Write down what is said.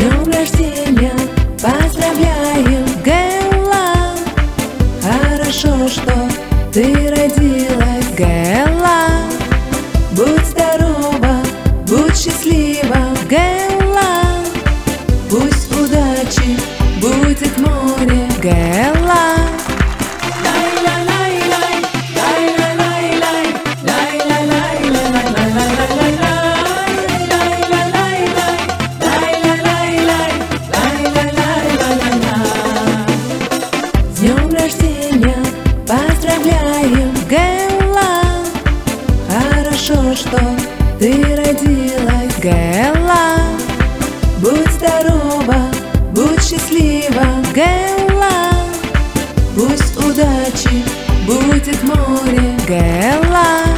днем рождения поздравляем, Гелла. Хорошо, что ты родилась, Гелла. Будь здорова, будь счастлива, Гелла. Пусть удачи будет море, Гелла рождения Поздравляем, Гелла Хорошо, что ты родилась, Гелла Будь здорова, будь счастлива, Гелла Пусть удачи будет море, Гелла